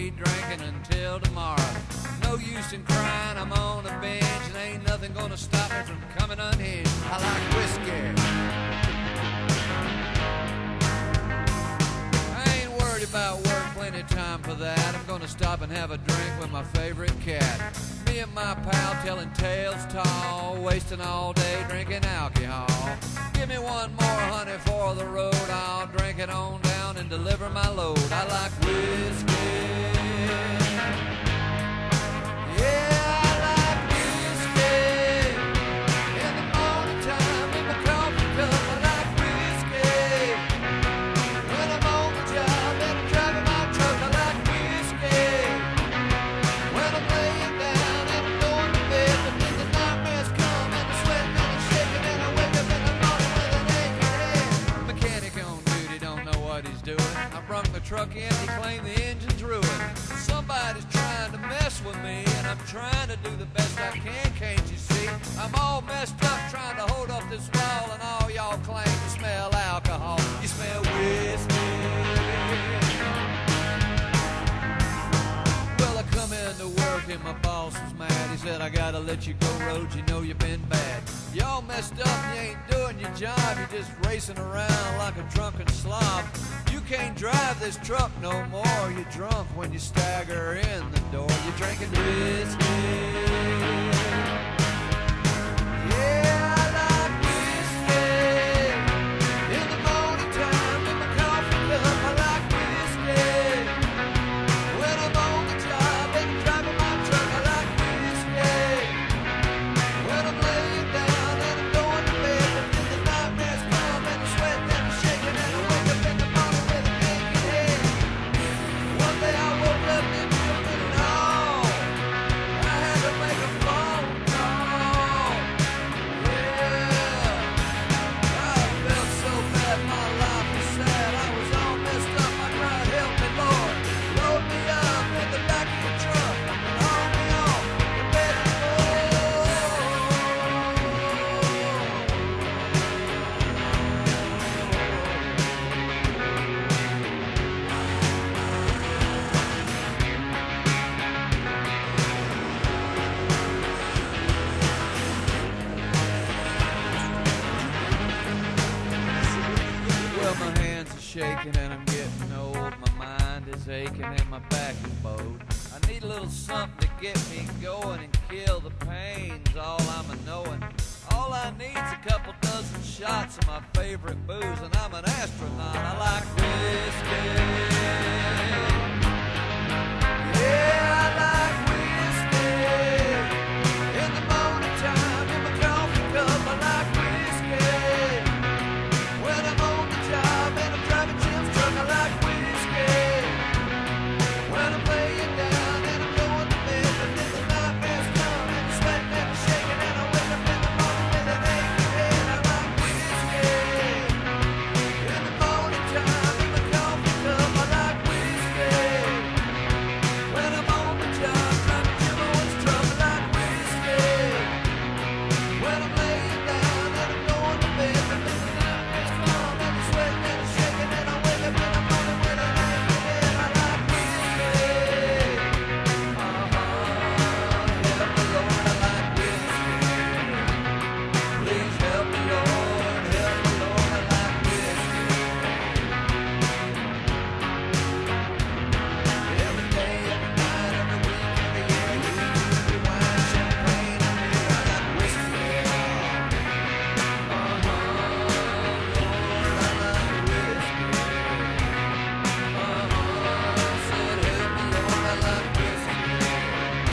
be drinking until tomorrow. No use in crying, I'm on a bench, and ain't nothing gonna stop me from coming unhinged. I like whiskey. I ain't worried about work, plenty time for that. I'm gonna stop and have a drink with my favorite cat. Me and my pal telling tales tall, wasting all day drinking alcohol. Give me one more honey for the road, I'll drink it on down and deliver my load. I like whiskey. Truck in, he claimed the engine's ruined. Somebody's trying to mess with me, and I'm trying to do the best I can, can't you see? I'm all messed up trying to hold up this wall, and all y'all claim to smell alcohol. You smell whiskey. Well, I come into work and my boss was mad. He said, I gotta let you go, Roads. You know you've been bad. You all messed up you ain't doing your job. You're just racing around like a drunken slob. Can't drive this truck no more. You're drunk when you stagger in the door. You're drinking whiskey. Shaking and I'm getting old. My mind is aching and my back is bowed. I need a little something to get me going and kill the pains. All I'm a knowing. All I need's a couple dozen shots of my favorite booze, and I'm an astronaut. I like whiskey. Yeah,